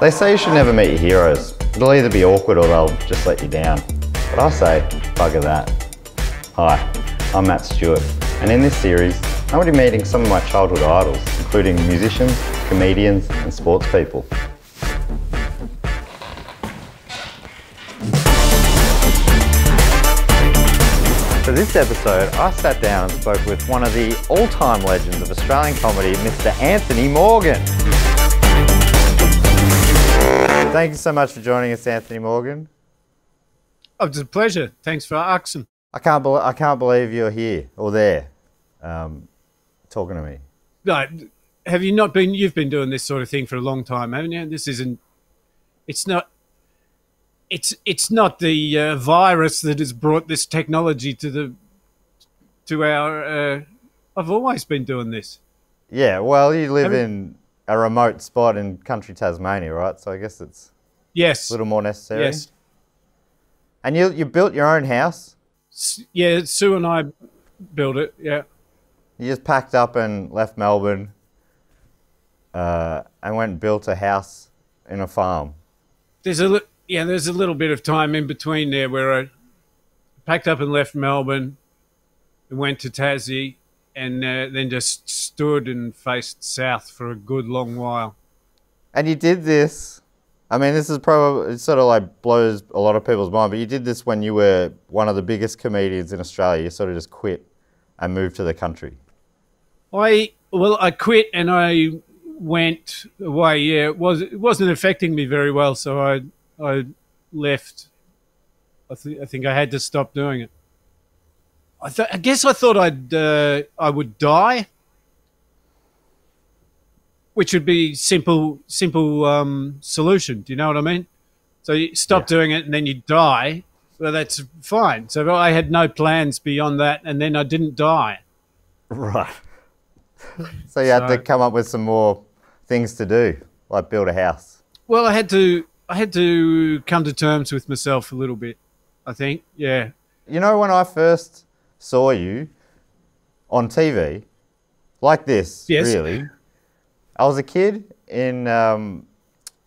They say you should never meet your heroes. It'll either be awkward or they'll just let you down. But I say, bugger that. Hi, I'm Matt Stewart, and in this series, I'm going to be meeting some of my childhood idols, including musicians, comedians, and sports people. For this episode, I sat down and spoke with one of the all-time legends of Australian comedy, Mr. Anthony Morgan. Thank you so much for joining us, Anthony Morgan. Oh, it's a pleasure. Thanks for asking. I can't, be- I can't believe you're here or there um, talking to me. Right. Have you not been? You've been doing this sort of thing for a long time, haven't you? This isn't. It's not. It's it's not the uh, virus that has brought this technology to the to our. Uh, I've always been doing this. Yeah, well, you live Haven't- in a remote spot in country Tasmania, right? So I guess it's Yes. a little more necessary. Yes. And you, you built your own house? S- Yeah. Sue and I built it. Yeah. You just packed up and left Melbourne uh, and went and built a house in a farm. There's a yeah. There's a little bit of time in between there where I packed up and left Melbourne, and went to Tassie, and uh, then just stood and faced south for a good long while. And you did this. I mean, this is probably, it sort of like blows a lot of people's mind, but you did this when you were one of the biggest comedians in Australia. You sort of just quit and moved to the country. I well, I quit and I went away. Yeah, it was it wasn't affecting me very well, so I I left. I, th- I think I had to stop doing it. I, th- I guess I thought I'd uh, I would die, which would be simple simple um, solution. Do you know what I mean? So you stop Yeah. doing it and then you die. Well, that's fine. So I had no plans beyond that, and then I didn't die. Right. so you had to come up with some more things to do, like build a house. Well, I had to I had to come to terms with myself a little bit. I think, yeah. You know, when I first saw you on TV, like this, Yes. really, I was a kid in um,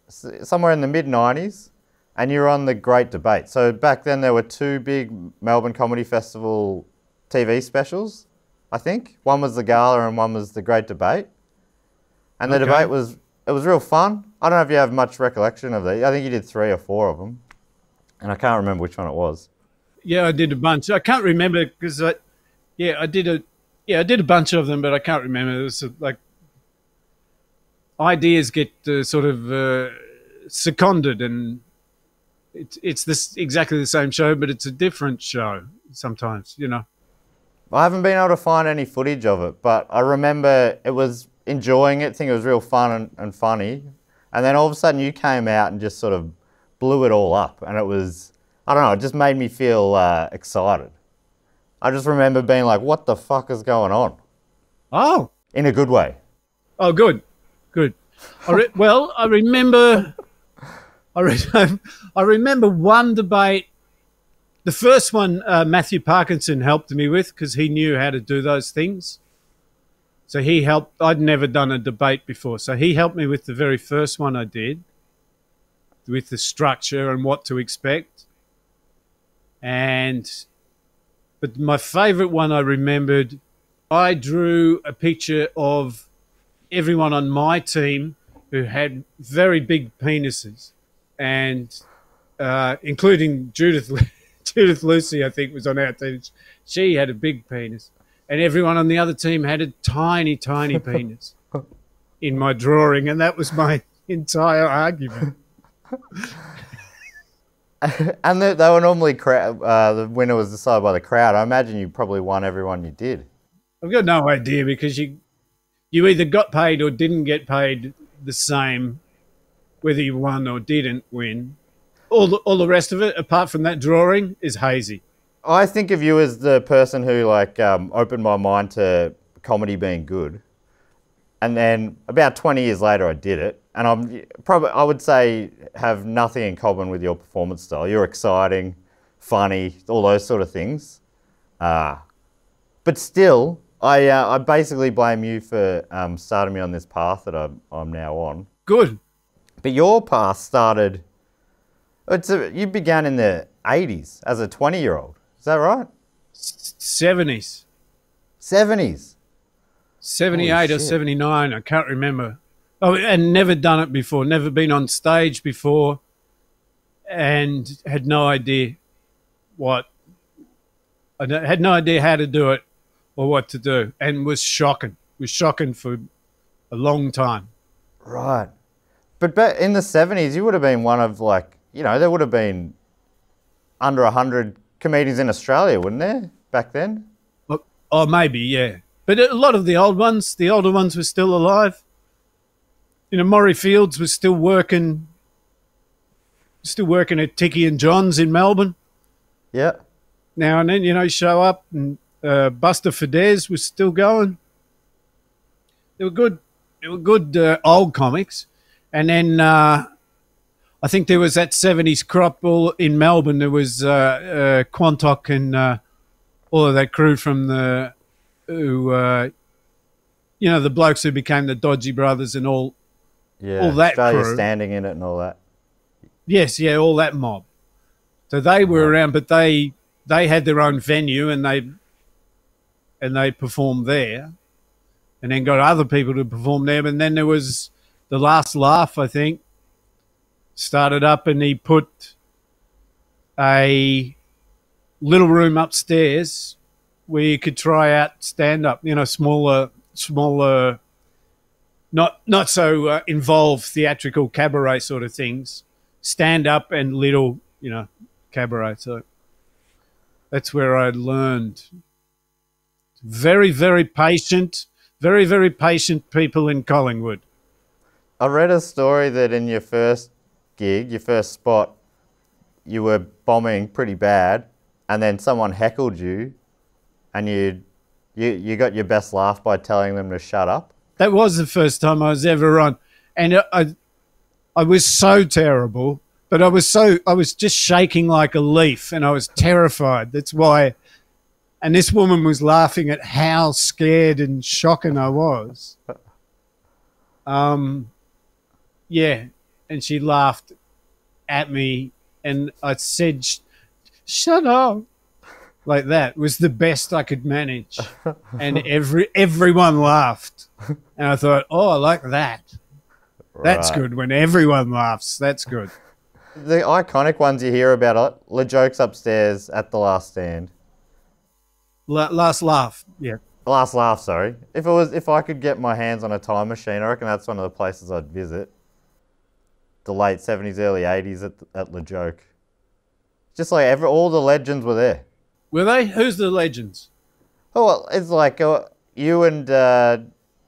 somewhere in the mid 90s, and you were on the Great Debate. So back then, there were two big Melbourne Comedy Festival TV specials, I think. One was the Gala, and one was the Great Debate. And the Okay. debate was it was real fun. I don't know if you have much recollection of these. I think you did three or four of them, and I can't remember which one it was. Yeah, I did a bunch. I can't remember because I yeah, I did a yeah, I did a bunch of them, but I can't remember. It was uh, like ideas get uh, sort of uh, seconded and it's it's this exactly the same show, but it's a different show sometimes, you know. I haven't been able to find any footage of it, but I remember it was enjoying it, think it was real fun and, and funny. And then all of a sudden you came out and just sort of blew it all up. And it was, I don't know, it just made me feel uh, excited. I just remember being like, what the fuck is going on? Oh, In a good way. Oh, good, good. I re- well, I remember, I, re- I remember one debate. The first one, uh, Matthew Parkinson helped me with because he knew how to do those things. So he helped. I'd never done a debate before, so he helped me with the very first one I did, with the structure and what to expect. And, but my favourite one I remembered I drew a picture of everyone on my team who had very big penises, and uh, including Judith Judith Lucy, I think was on our team. She had a big penis, and everyone on the other team had a tiny, tiny penis. In my drawing, and that was my entire argument. and they, they were normally, crowd, uh, the winner was decided by the crowd. I imagine you probably won everyone you did. I've got no idea because you you either got paid or didn't get paid the same, whether you won or didn't win. All the, all the rest of it, apart from that drawing, is hazy. I think of you as the person who like um, opened my mind to comedy being good, and then about twenty years later, I did it, and I'm probably I would say have nothing in common with your performance style. You're exciting, funny, all those sort of things, uh, but still, I uh, I basically blame you for um, starting me on this path that I'm I'm now on. Good. But your path started. It's a, you began in the 80s as a 20 year old. Is that right? Seventies, 70s. seventy-eight or seventy-nine. I can't remember. Oh, and never done it before. Never been on stage before, and had no idea what. I had no idea how to do it or what to do, and was shocking. Was shocking for a long time. Right. But in the 70s, you would have been one of like, you know, there would have been under 100 comedians in Australia, wouldn't there, back then? Oh, oh, maybe, yeah. But a lot of the old ones, the older ones were still alive. You know, Maury Fields was still working, still working at Tikki and John's in Melbourne Yeah. now and then. You know, show up and uh, Buster Fiddess was still going. They were good. They were good uh, old comics, and then uh, I think there was that '70s crop all in Melbourne. There was uh, uh, Quantock and uh, all of that crew from the who, uh, you know, the blokes who became the Dodgy Brothers and all. Yeah. All that Australia crew. standing in it and all that. Yes, yeah, all that mob. So they were around, but they they had their own venue and they and they performed there, and then got other people to perform there. And then there was the last laugh, I think, started up, and he put a little room upstairs where you could try out stand up. You know, smaller, smaller. Not not so uh, involved theatrical cabaret sort of things stand up and little, you know, cabaret. So that's where I learned. Very, very patient, very, very patient people in Collingwood. I read a story that in your first gig, your first spot, you were bombing pretty bad, and then someone heckled you, and you, you, you got your best laugh by telling them to shut up. That was the first time I was ever on, and I, I, was so terrible. But I was so I was just shaking like a leaf, and I was terrified. That's why. And this woman was laughing at how scared and shocking I was. Um, yeah, and she laughed at me, and I said, "Shut up." Like that was the best I could manage, and every everyone laughed, and I thought, "Oh, I like that. That's Right. good when everyone laughs. That's good." The iconic ones you hear about are Le Jokes upstairs at the last stand. La- last laugh, yeah. Last laugh, sorry. If it was, if I could get my hands on a time machine, I reckon that's one of the places I'd visit. The late seventies, early eighties at at Le Joke. Just like every, all the legends were there. Were they? Who's the legends? Oh, well, it's like uh, you and uh,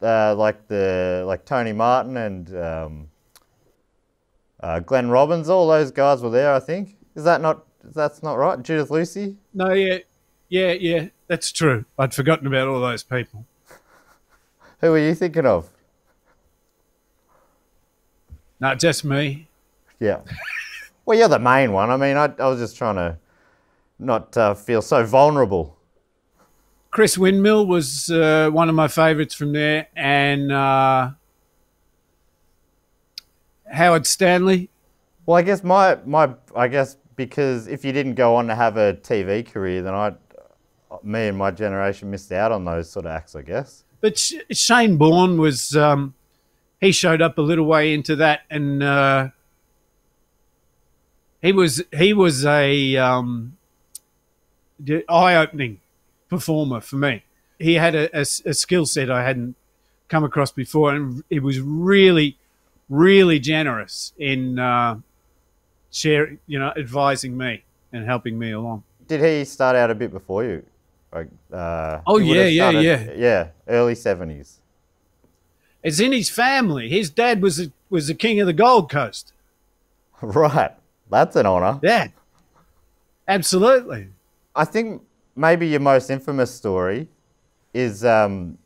uh, like the like Tony Martin and um, uh, Glenn Robbins. All those guys were there. I think. Is that not? That's not right. Judith Lucy. No, yeah, yeah, yeah. That's true. I'd forgotten about all those people. Who were you thinking of? No, just me. Yeah. well, you're the main one. I mean, I, I was just trying to not uh, feel so vulnerable. Chris Windmill was uh, one of my favourites from there, and uh, Howard Stanley. Well, I guess my my I guess because if you didn't go on to have a TV career, then I, me and my generation missed out on those sort of acts. I guess. But Sh- Shane Bourne was, um, he showed up a little way into that, and uh, he was he was a um, eye opening performer for me. He had a, a, a skill set I hadn't come across before, and he was really, really generous in uh, sharing, you know, advising me and helping me along. Did he start out a bit before you? Like, uh, Oh, would yeah, yeah, yeah, early seventies. It's in his family. His dad was a, was the king of the Gold Coast. right, that's an honour. Yeah, absolutely. I think maybe your most infamous story is um,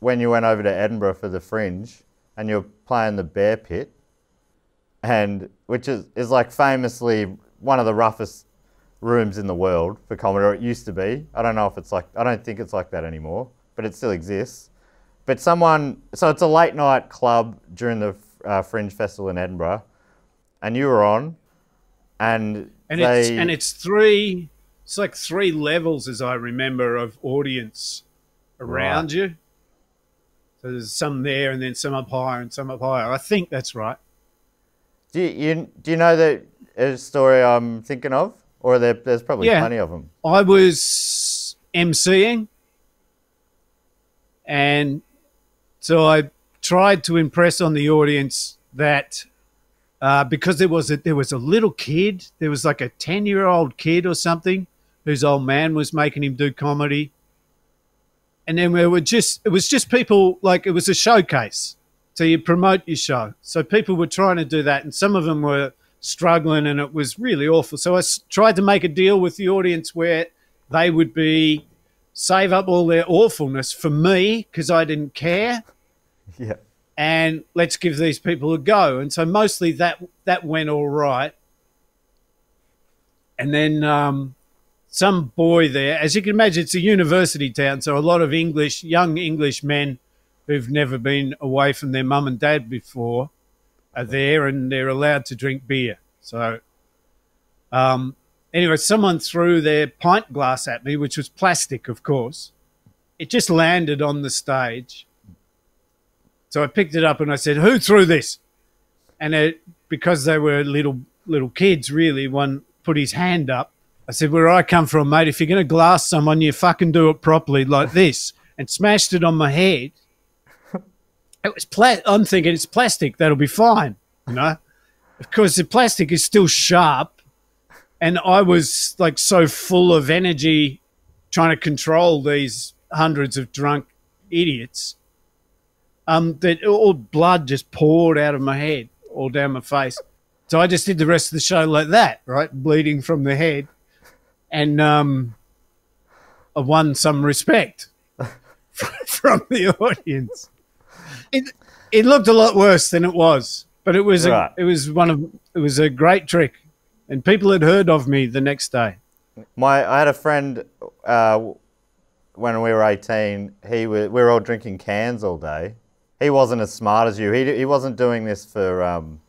when you went over to Edinburgh for the Fringe and you're playing the Bear Pit, and which is, is like famously one of the roughest rooms in the world for comedy. Or it used to be. I don't know if it's like. I don't think it's like that anymore, but it still exists. But someone, so it's a late night club during the uh, Fringe Festival in Edinburgh, and you were on, and and they, it's and it's three. It's like three levels, as I remember, of audience around Right. you. So there's some there, and then some up higher, and some up higher. I think that's right. do you, you do you know the story I'm thinking of, or there, there's probably Yeah. plenty of them. I was emceeing, and so I tried to impress on the audience that uh, because there was a there was a little kid, there was like a ten year old kid or something, whose old man was making him do comedy, and then we were just it was just people like it was a showcase, so you promote your show. So people were trying to do that, and some of them were struggling, and it was really awful. So I s- tried to make a deal with the audience where they would be save up all their awfulness for me because I didn't care, Yeah. and let's give these people a go. And so mostly that that went all right. And then um, some boy there, as you can imagine, it's a university town, so a lot of English, young English men who've never been away from their mum and dad before are there, and they're allowed to drink beer. So, um, anyway, someone threw their pint glass at me, which was plastic, of course. It just landed on the stage. So I picked it up and I said, "Who threw this?" And it, because they were little little kids, really, one put his hand up. I said, "Where I come from, mate, if you're going to glass someone, you fucking do it properly, like this." And smashed it on my head. It was pla- I'm thinking it's plastic. That'll be fine, you know. Of course, the plastic is still sharp, and I was like so full of energy, trying to control these hundreds of drunk idiots um, that all blood just poured out of my head, all down my face. So I just did the rest of the show like that, right, bleeding from the head, and um, I won some respect from the audience. It it looked a lot worse than it was, but it was Right. a, it was one of it was a great trick, and people had heard of me the next day. My, I had a friend uh, when we were 18. He was, we were all drinking cans all day. He wasn't as smart as you. He, he wasn't doing this for um,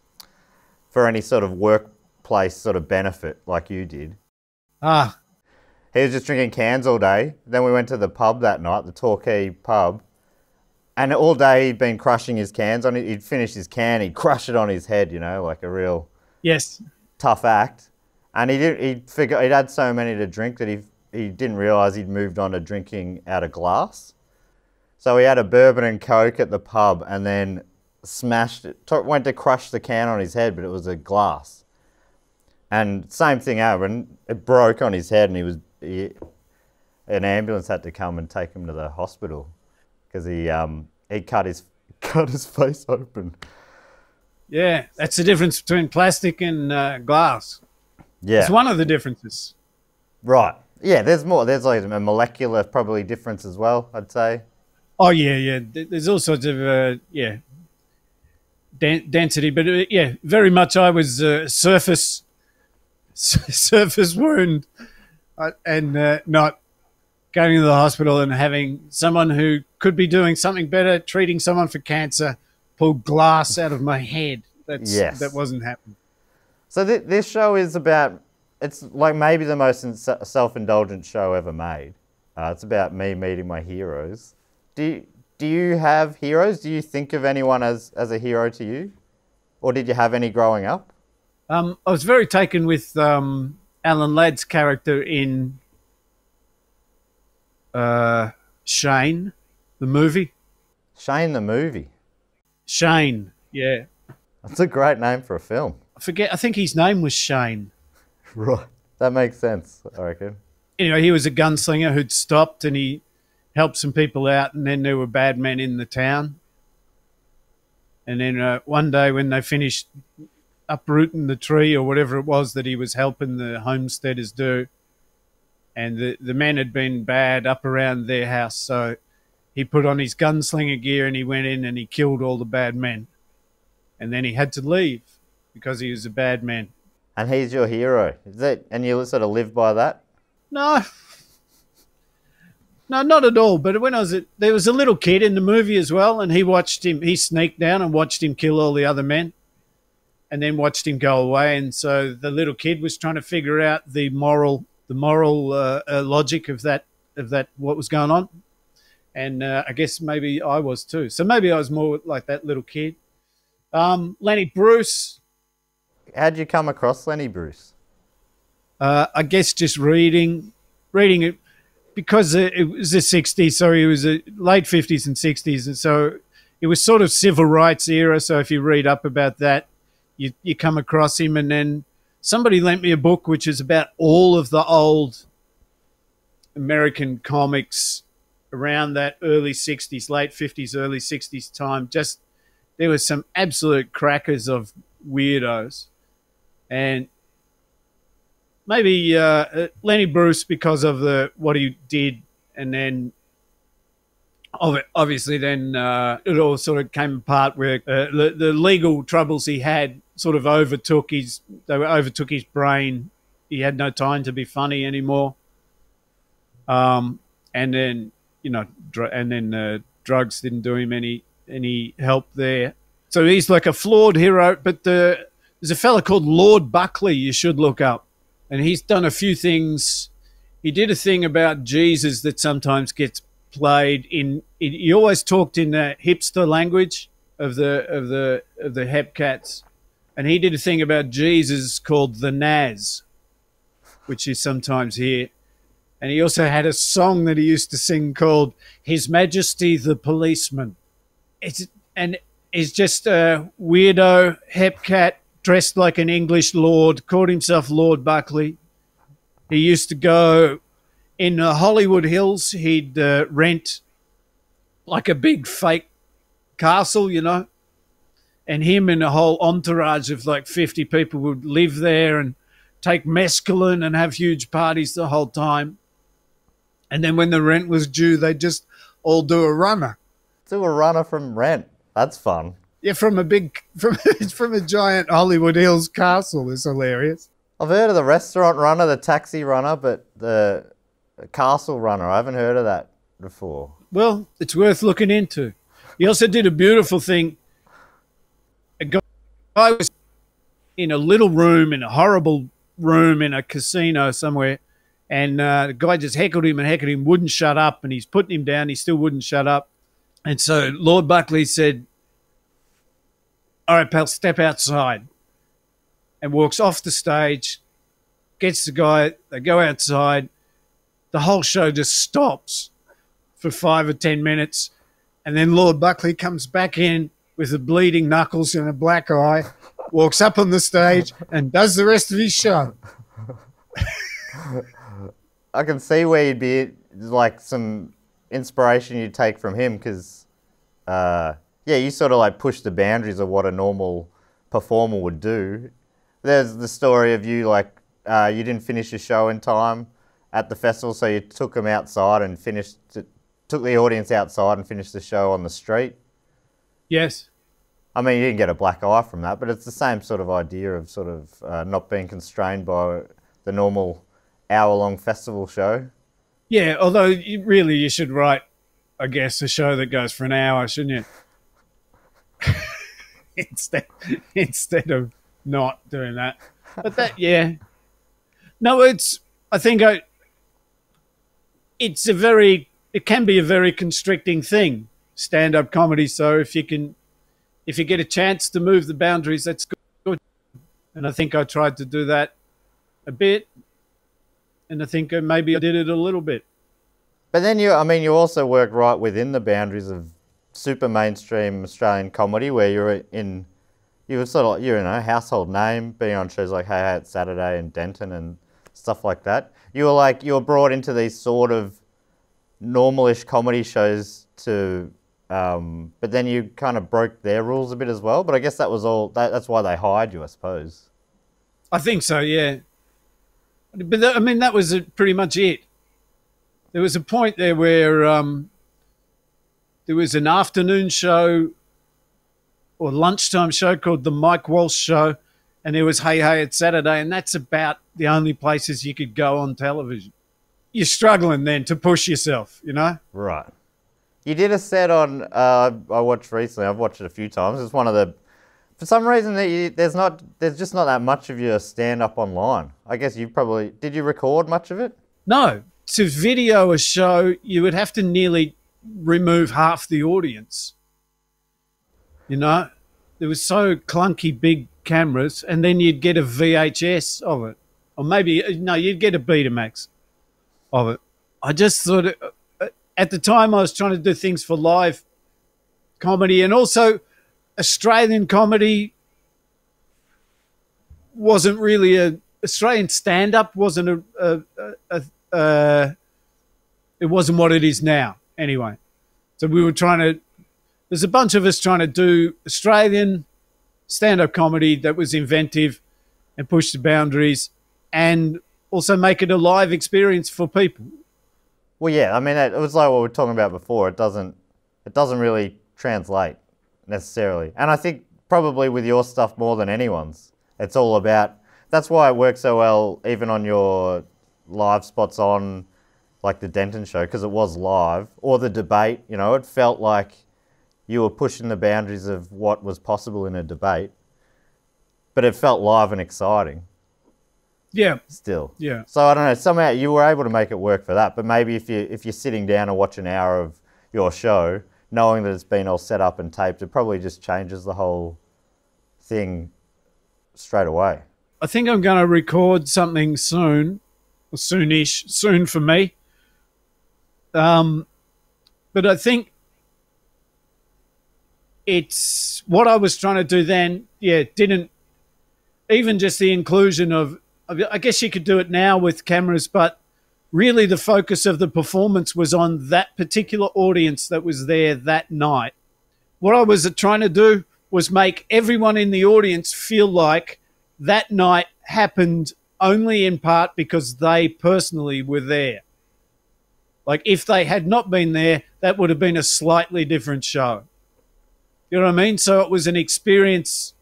for any sort of workplace sort of benefit like you did. Ah, He was just drinking cans all day. Then we went to the pub that night, the Torquay pub, and all day he'd been crushing his cans on it. He'd finish his can, he'd crush it on his head, you know, like a real yes, tough act. And he didn't. He figure he'd had so many to drink that he he didn't realize he'd moved on to drinking out of glass. So he had a bourbon and coke at the pub, and then smashed it. Went to crush the can on his head, but it was a glass. And same thing happened. It broke on his head, and he was. He, an ambulance had to come and take him to the hospital because he um he cut his cut his face open. yeah, that's the difference between plastic and uh, glass. Yeah. It's one of the differences. Right. Yeah, there's more. There's like a molecular probably difference as well, I'd say. Oh yeah, yeah. There's all sorts of uh, yeah density, but uh, yeah, very much. I was uh, surface surface wound, uh, and uh, not going to the hospital and having someone who could be doing something better, treating someone for cancer, pull glass out of my head. That's Yes. that wasn't happening. So th- this show is about. It's like maybe the most self-indulgent show ever made. Uh, it's about me meeting my heroes. Do you, do you have heroes? Do you think of anyone as as a hero to you, or did you have any growing up? Um, I was very taken with um, Alan Ladd's character in uh, Shane, the movie. Shane the movie. Shane, yeah. That's a great name for a film. I forget. I think his name was Shane. Right. That makes sense. I reckon. Anyway, he was a gunslinger who'd stopped and he helped some people out, and then there were bad men in the town. And then uh, one day, when they finished uprooting the tree or whatever it was that he was helping the homesteaders do, and the, the men had been bad up around their house, so he put on his gunslinger gear and he went in and he killed all the bad men. And then he had to leave because he was a bad man. And he's your hero. Is it? And you sort of live by that. No. No, not at all. But when I was at, there was a little kid in the movie as well, and he watched him. He sneaked down and watched him kill all the other men, and then watched him go away. And so the little kid was trying to figure out the moral, the moral uh, uh, logic of that, of that, what was going on. And uh, I guess maybe I was too. So maybe I was more like that little kid. Um, Lenny Bruce. How'd you come across Lenny Bruce? Uh, I guess just reading, reading it because it was the 60s, sorry, it was the late 50s and 60s. And so it was sort of civil rights era. So if you read up about that, you, you come across him. And then somebody lent me a book which is about all of the old American comics around that early 60s, late 50s, early 60s time. Just there was some absolute crackers of weirdos. And maybe uh, Lenny Bruce because of the what he did, and then obviously then uh, it all sort of came apart where uh, the, the, legal troubles he had sort of overtook his they overtook his brain. He had no time to be funny anymore. Um, and then you know, dr- and then uh, drugs didn't do him any any help there. So he's like a flawed hero. But the, there's a fella called Lord Buckley you should look up and he's done a few things. He did a thing about Jesus that sometimes gets played in. He always talked in the hipster language of the of the of the Hepcats, and he did a thing about Jesus called the Naz, which is sometimes here. And he also had a song that he used to sing called His Majesty the Policeman. It's and it's just a weirdo hepcat dressed like an English lord, called himself Lord Buckley. He used to go in uh, Hollywood Hills, he'd uh, rent like a big fake castle, you know, and him and a whole entourage of like 50 people would live there and take mescaline and have huge parties the whole time. And then when the rent was due, they'd just all do a runner. Do a runner from rent. That's fun. Yeah, from a big from from a giant Hollywood Hills castle is hilarious. I've heard of the restaurant runner, the taxi runner, but the castle runner, I haven't heard of that before. Well, it's worth looking into. He also did a beautiful thing. A guy was in a little room, in a horrible room in a casino somewhere, and uh, the guy just heckled him and heckled him, wouldn't shut up, and he's putting him down. He still wouldn't shut up. And so Lord Buckley said, all right, pal, step outside. And walks off the stage, gets the guy, they go outside. The whole show just stops for five or 10 minutes. And then Lord Buckley comes back in with the bleeding knuckles and a black eye, walks up on the stage, and does the rest of his show. I can see where you'd be like some inspiration you'd take from him because uh, yeah, you sort of like push the boundaries of what a normal performer would do. There's the story of you like uh, you didn't finish your show in time at the festival, so you took them outside and finished, took the audience outside and finished the show on the street. Yes. I mean, you didn't get a black eye from that, but it's the same sort of idea of sort of uh, not being constrained by the normal hour-long festival show. Yeah, although you, really you should write, I guess, a show that goes for an hour, shouldn't you? instead instead of not doing that. But that yeah. No, it's I think I it's a very it can be a very constricting thing, stand up comedy. So if you can if you get a chance to move the boundaries, that's good. And I think I tried to do that a bit. And I think maybe I did it a little bit. But then you, I mean, you also work right within the boundaries of super mainstream Australian comedy where you're in, you were sort of, in a household name, being on shows like Hey Hey It's Saturday and Denton and stuff like that. You were like, you were brought into these sort of normalish comedy shows to, um, but then you kind of broke their rules a bit as well. But I guess that was all, that, that's why they hired you, I suppose. I think so, yeah. But that, I mean, that was pretty much it. There was a point there where um, there was an afternoon show or lunchtime show called the Mike Walsh Show, and there was Hey Hey It's Saturday, and that's about the only places you could go on television. you're struggling then to push yourself, you know? Right. You did a set on. Uh, I watched recently. I've watched it a few times. It's one of the. For some reason, that you, there's not. There's just not that much of your stand up online. I guess you probably did. You record much of it? No, to video a show, you would have to nearly remove half the audience. You know, there was so clunky big cameras, and then you'd get a VHS of it, or maybe no, you'd get a Betamax of it. I just thought it, at the time I was trying to do things for live comedy and also Australian comedy wasn't really a Australian stand up wasn't a, a, a, a uh, it wasn't what it is now anyway. So we were trying to there's a bunch of us trying to do Australian stand up comedy that was inventive and push the boundaries and also make it a live experience for people. Well, yeah, I mean, it was like what we were talking about before. It doesn't, it doesn't really translate necessarily, and I think probably with your stuff more than anyone's, it's all about. That's why it works so well, even on your live spots on, like the Denton show, because it was live, or the debate. You know, it felt like you were pushing the boundaries of what was possible in a debate, but it felt live and exciting. Yeah. Still. Yeah. So I don't know. Somehow you were able to make it work for that, but maybe if you if you're sitting down and watch an hour of your show, knowing that it's been all set up and taped, it probably just changes the whole thing straight away. I think I'm going to record something soon, soonish, soon for me. Um, but I think it's what I was trying to do then. Yeah, didn't even just the inclusion of I guess you could do it now with cameras, but really the focus of the performance was on that particular audience that was there that night. What I was trying to do was make everyone in the audience feel like that night happened only in part because they personally were there. Like if they had not been there, that would have been a slightly different show. You know what I mean? So it was an experience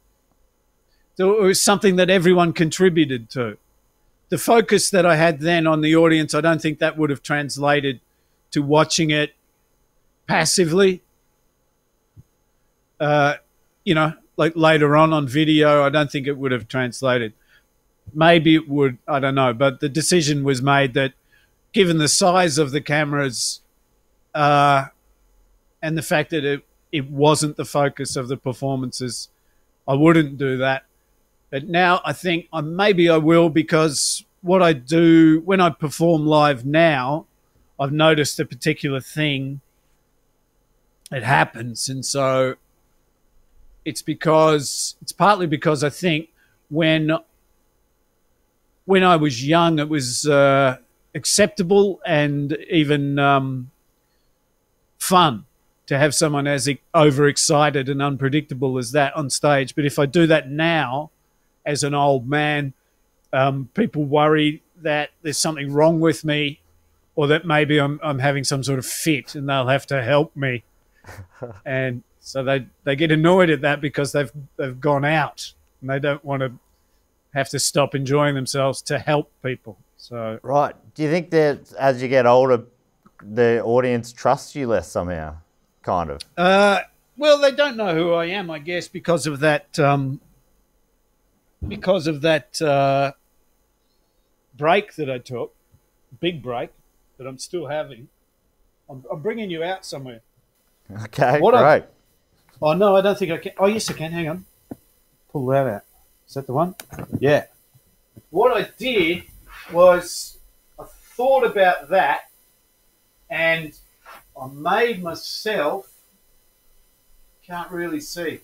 it was something that everyone contributed to. The focus that I had then on the audience, I don't think that would have translated to watching it passively. Uh, you know, like later on on video, I don't think it would have translated. Maybe it would, I don't know. But the decision was made that given the size of the cameras uh, and the fact that it, it wasn't the focus of the performances, I wouldn't do that. But now I think I, maybe I will because what I do when I perform live now, I've noticed a particular thing. It happens, and so it's because it's partly because I think when when I was young, it was uh, acceptable and even um, fun to have someone as overexcited and unpredictable as that on stage. But if I do that now, as an old man. Um, people worry that there's something wrong with me or that maybe I'm, I'm having some sort of fit and they'll have to help me. and so they, they get annoyed at that because they've, they've gone out and they don't want to have to stop enjoying themselves to help people. So Right. Do you think that as you get older, the audience trusts you less somehow? Kind of. Uh, well, they don't know who I am, I guess, because of that um, because of that uh, break that I took, big break that I'm still having. I'm, I'm bringing you out somewhere. Okay, what great. I, oh no, I don't think I can. Oh yes, I can. Hang on. Pull that out. Is that the one? Yeah. What I did was I thought about that, and I made myself. Can't really see.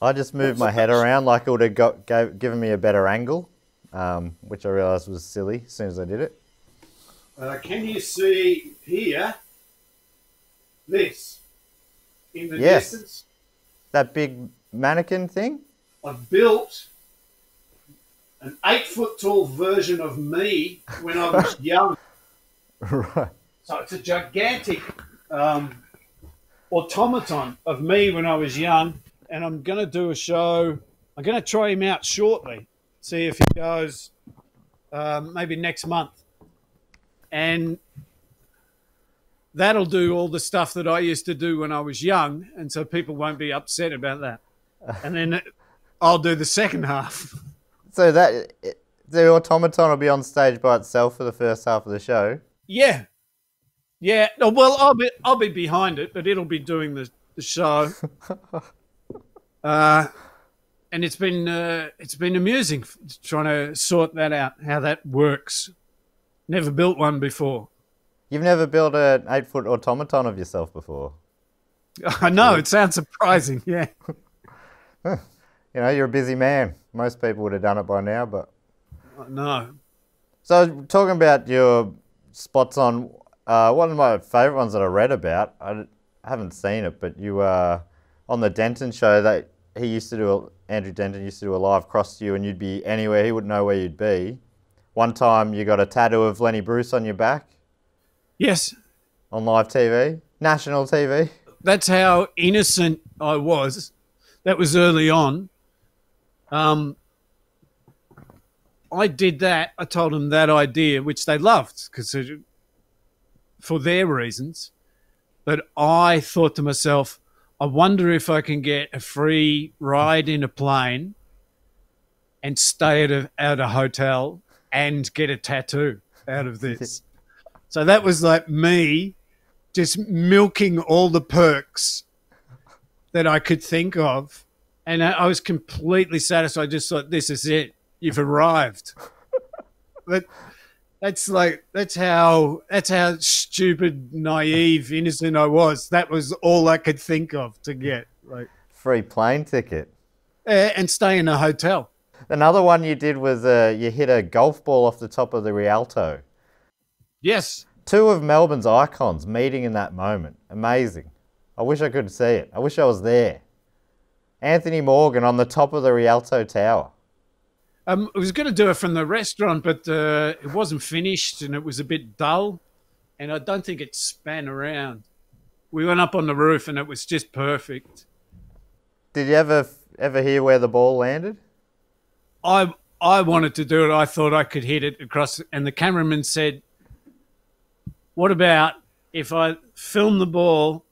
I just moved my head around like it would have got, gave, given me a better angle, um, which I realised was silly as soon as I did it. Uh, can you see here this in the yes. distance? That big mannequin thing? I built an eight foot tall version of me when I was young. right. So it's a gigantic um, automaton of me when I was young and I'm going to do a show. I'm going to try him out shortly, see if he goes. Um, maybe next month, and that'll do all the stuff that I used to do when I was young, and so people won't be upset about that. And then I'll do the second half. So that the automaton will be on stage by itself for the first half of the show. Yeah, yeah. Well, I'll be I'll be behind it, but it'll be doing the the show. uh, and it's been uh, it's been amusing trying to sort that out, how that works. Never built one before. You've never built an eight foot automaton of yourself before. I know it sounds surprising. Yeah. You know, you're a busy man. Most people would have done it by now, but No. So talking about your spots on uh, one of my favourite ones that I read about. I haven't seen it, but you uh, on the Denton show that he used to do. A, Andrew Denton used to do a live cross to you, and you'd be anywhere. He wouldn't know where you'd be. One time you got a tattoo of Lenny Bruce on your back Yes, on live TV, national TV. that's how innocent I was. That was early on. Um, I did that. I told them that idea, which they loved because for their reasons. But I thought to myself, I wonder if I can get a free ride in a plane and stay at a, at a hotel and get a tattoo out of this. so that was like me just milking all the perks that I could think of. And I, I was completely satisfied. I just thought, this is it. You've arrived. but that's like that's how that's how stupid, naive, innocent I was. That was all I could think of to get. Like Free plane ticket. eh, and stay in a hotel. Another one you did was uh, you hit a golf ball off the top of the Rialto. Yes. Two of Melbourne's icons meeting in that moment. Amazing. I wish I could see it. I wish I was there. Anthony Morgan on the top of the Rialto Tower. Um, I was going to do it from the restaurant, but uh, it wasn't finished and it was a bit dull. And I don't think it span around. We went up on the roof and it was just perfect. Did you ever ever hear where the ball landed? I I wanted to do it. I thought I could hit it across, and the cameraman said, "What about if I film the ball,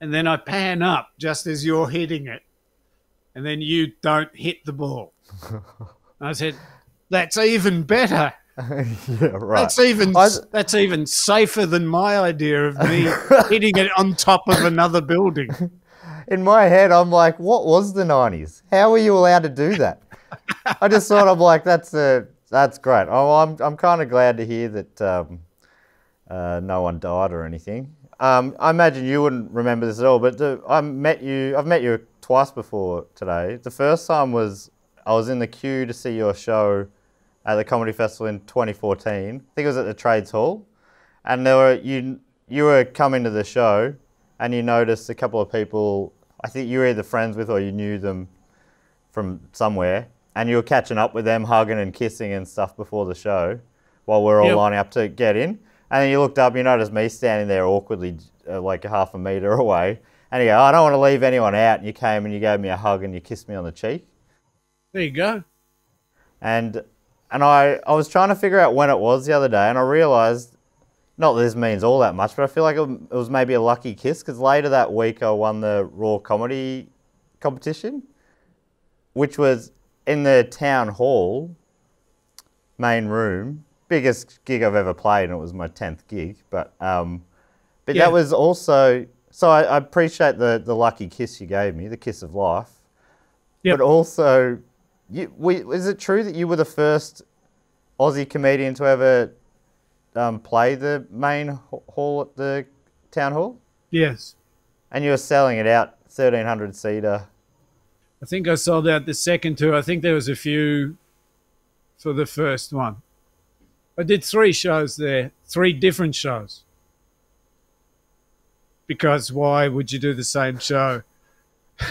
and then I pan up just as you're hitting it, and then you don't hit the ball?" I said, "That's even better. yeah, right. That's even I- that's even safer than my idea of me hitting it on top of another building." In my head, I'm like, what was the 90s? How were you allowed to do that? I just thought I'm like, that's uh, that's great. Oh, I'm I'm kind of glad to hear that um, uh, no one died or anything. Um, I imagine you wouldn't remember this at all, but the, I met you. I've met you twice before today. The first time was I was in the queue to see your show at the comedy festival in 2014. I think it was at the Trades Hall, and there were you you were coming to the show, and you noticed a couple of people. I think you were either friends with or you knew them from somewhere, and you were catching up with them, hugging and kissing and stuff before the show, while we are all Yep. lining up to get in. And then you looked up, you noticed me standing there awkwardly, uh, like a half a meter away, and you go, "I don't want to leave anyone out." And you came and you gave me a hug and you kissed me on the cheek. There you go. And and I, I was trying to figure out when it was the other day, and I realised, not that this means all that much, but I feel like it was maybe a lucky kiss because later that week I won the Raw Comedy competition, which was in the town hall, main room, biggest gig I've ever played, and it was my tenth gig. But um, but Yeah. that was also so I, I appreciate the the lucky kiss you gave me, the kiss of life. Yep. But also, you, we, is it true that you were the first Aussie comedian to ever um, play the main hall at the town hall? Yes. And you were selling it out, 1300 seater. I think I sold out the second two. I think there was a few for the first one. I did three shows there, three different shows. Because why would you do the same show?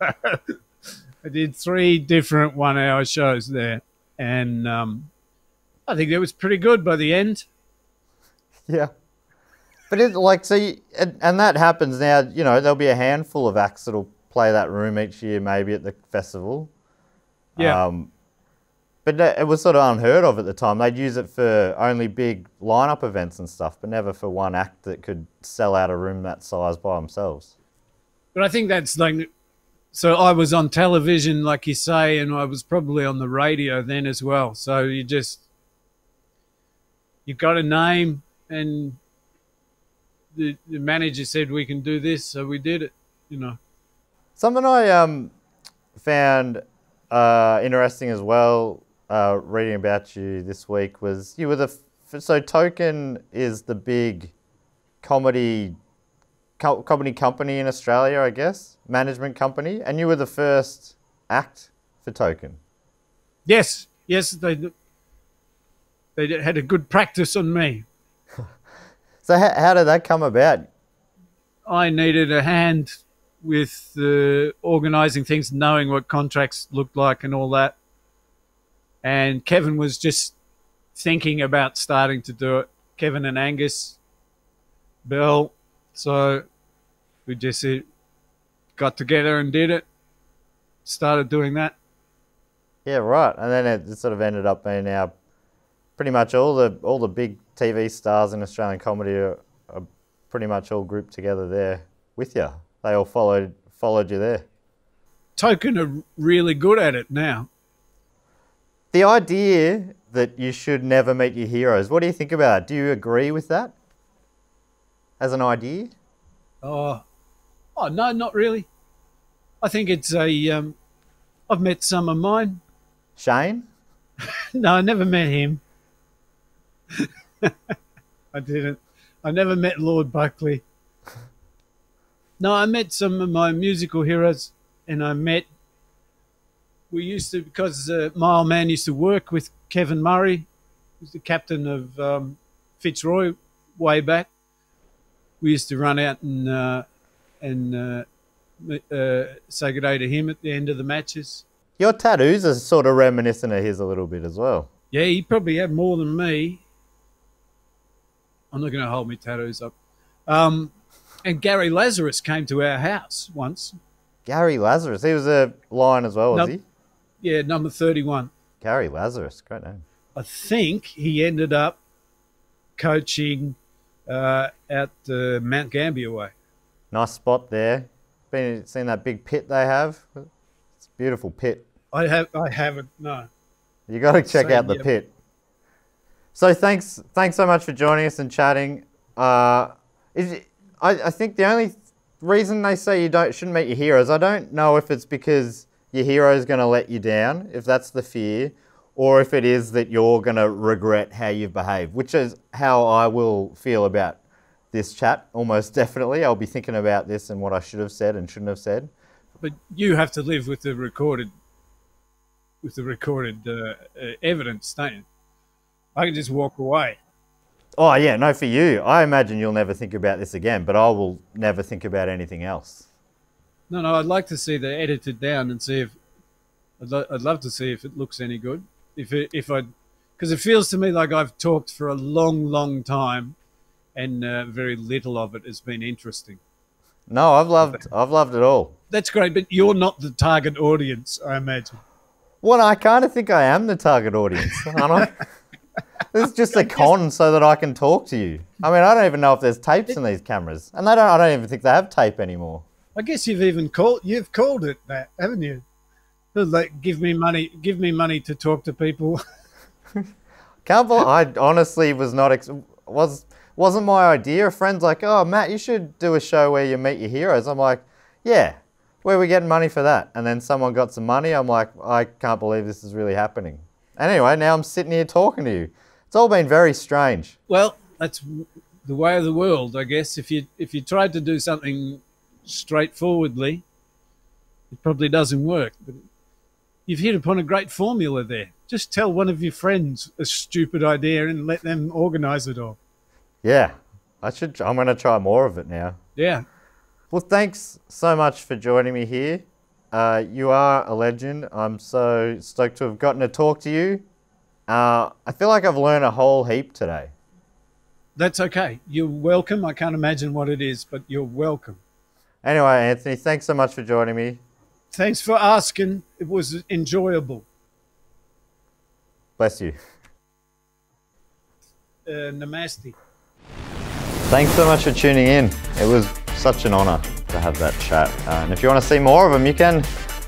So, I did three different one hour shows there. And um, I think it was pretty good by the end. Yeah. But it like so, you, and, and that happens now. You know, there'll be a handful of acts that'll play that room each year, maybe at the festival. Yeah. Um, But it was sort of unheard of at the time. They'd use it for only big lineup events and stuff, but never for one act that could sell out a room that size by themselves. But I think that's like, so I was on television, like you say, and I was probably on the radio then as well. So you just, you've got a name, and the, the manager said we can do this, so we did it. You know, Something I um, found uh, interesting as well, uh, reading about you this week, was you were the so Token is the big comedy co- comedy company in Australia, I guess, management company, and you were the first act for Token. yes, yes, they they had a good practice on me. So how, how did that come about? I needed a hand with uh, organising things, knowing what contracts looked like, and all that. And Kevin was just thinking about starting to do it. Kevin and Angus, Bill. So we just uh, got together and did it. Started doing that. Yeah, right. And then it sort of ended up being now pretty much all the all the big TV stars in Australian comedy are, are pretty much all grouped together there with you. They all followed followed you there. Token are really good at it now. The idea that you should never meet your heroes. What do you think about it? Do you agree with that as an idea? Oh, oh no, not really. I think it's a. Um, I've met some of mine. Shane? No, I never met him. I didn't. I never met Lord Buckley. No, I met some of my musical heroes, and I met. We used to because uh, my old man used to work with Kevin Murray, who's the captain of um, Fitzroy way back. We used to run out and uh, and uh, uh, say good day to him at the end of the matches. Your tattoos are sort of reminiscent of his a little bit as well. Yeah, he probably had more than me. I'm not going to hold my tattoos up. Um, and Gary Lazarus came to our house once. Gary Lazarus. He was a lion as well, was Nope. he? Yeah, number 31. Gary Lazarus. Great name. I think he ended up coaching uh, at uh, Mount Gambier way. Nice spot there. Been seen that big pit they have? It's a beautiful pit. I have, I haven't. No. You got to check out the pit. So thanks, thanks so much for joining us and chatting. Uh, is it, I, I think the only reason they say you don't shouldn't meet your heroes, I don't know if it's because your hero is going to let you down, if that's the fear, or if it is that you're going to regret how you've behaved, which is how I will feel about this chat. Almost definitely, I'll be thinking about this and what I should have said and shouldn't have said. But you have to live with the recorded, with the recorded uh, uh, evidence, don't you? I can just walk away. Oh yeah, no, for you. I imagine you'll never think about this again, but I will never think about anything else. No, no, I'd like to see the edited down and see if I'd, lo- I'd love to see if it looks any good. If it, if I, because it feels to me like I've talked for a long, long time, and uh, very little of it has been interesting. No, I've loved, I've loved it all. That's great, but you're not the target audience, I imagine. Well, I kind of think I am the target audience, aren't I? This is just a con so that I can talk to you. I mean, I don't even know if there's tapes in these cameras, and they don't. I don't even think they have tape anymore. I guess you've even called you've called it that, haven't you? Like, give me money, give me money to talk to people. Can't believe I honestly was not ex- was wasn't my idea. A friend's like, "Oh, Matt, you should do a show where you meet your heroes." I'm like, "Yeah, where are we getting money for that?" And then someone got some money. I'm like, "I can't believe this is really happening." And anyway, now I'm sitting here talking to you. It's all been very strange. Well, that's the way of the world, I guess. If you if you tried to do something straightforwardly, it probably doesn't work. But you've hit upon a great formula there. Just tell one of your friends a stupid idea and let them organise it all. Yeah, I should. I'm going to try more of it now. Yeah. Well, thanks so much for joining me here. Uh, you are a legend. I'm so stoked to have gotten to talk to you. Uh, I feel like I've learned a whole heap today. That's okay. You're welcome. I can't imagine what it is, but you're welcome. Anyway, Anthony, thanks so much for joining me. Thanks for asking. It was enjoyable. Bless you. Uh, namaste. Thanks so much for tuning in. It was such an honor to have that chat. Uh, and if you want to see more of them, you can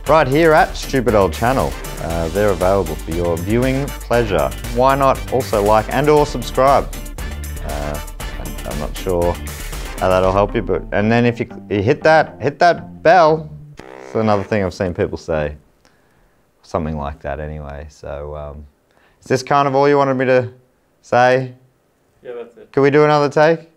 right here at Stupid Old Channel. Uh, they're available for your viewing pleasure. Why not also like and or subscribe? Uh, I'm not sure how that'll help you, but and then if you, you hit that hit that bell, it's another thing I've seen people say. Something like that anyway. So um, is this kind of all you wanted me to say? Yeah, that's it. Can we do another take?